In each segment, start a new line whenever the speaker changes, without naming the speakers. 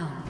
Down.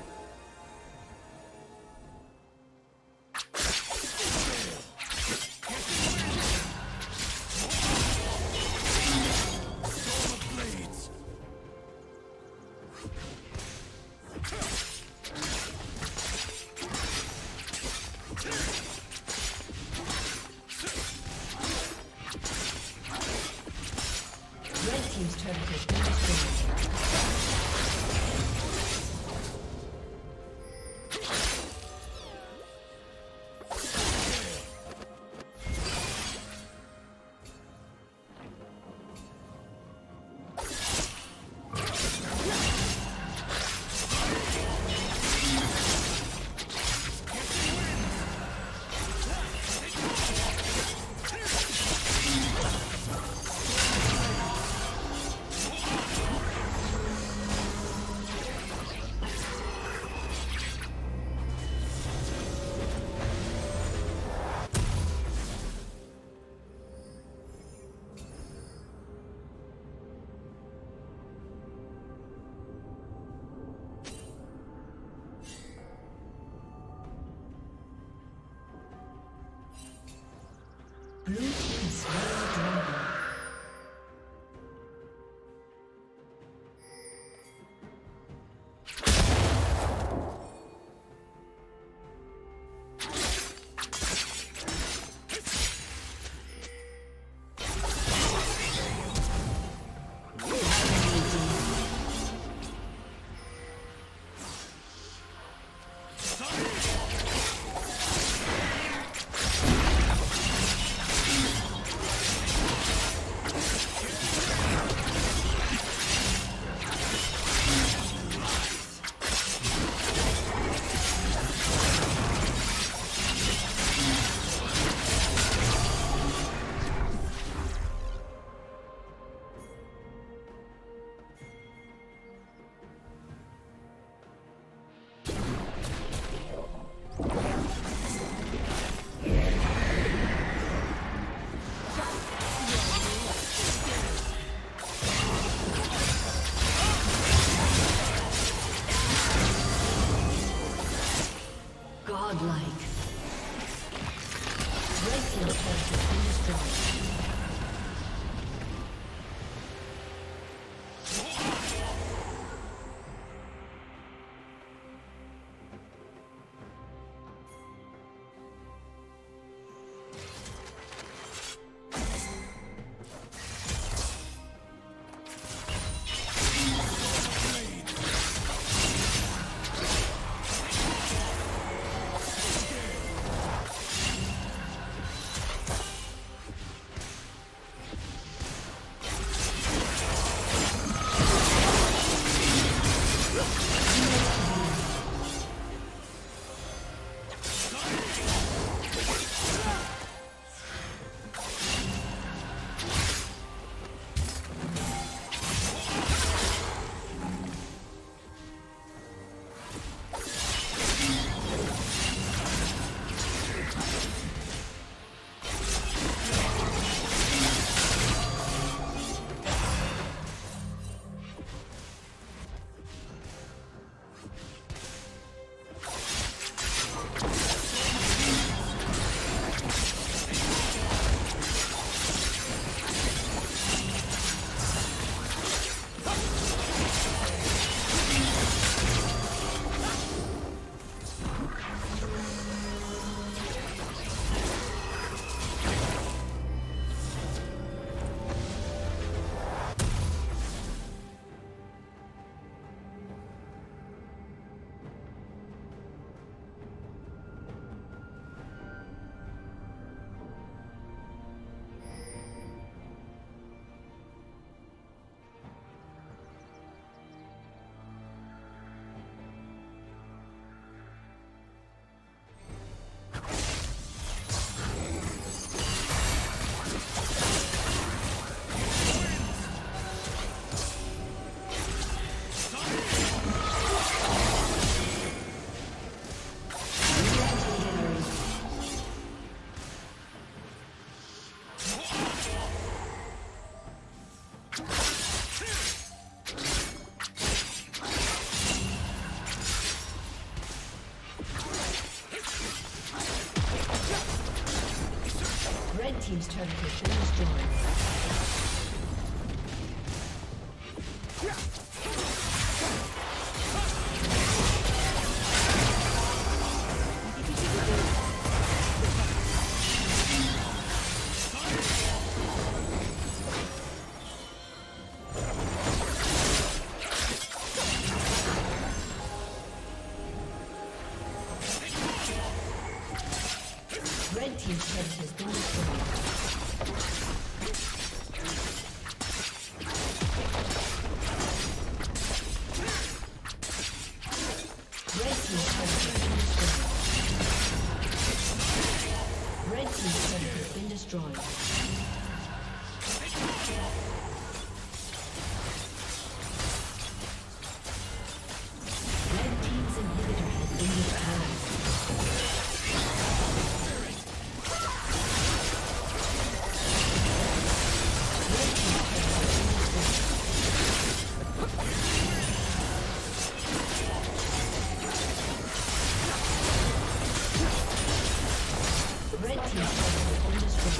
Destroyed.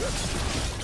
Let's go.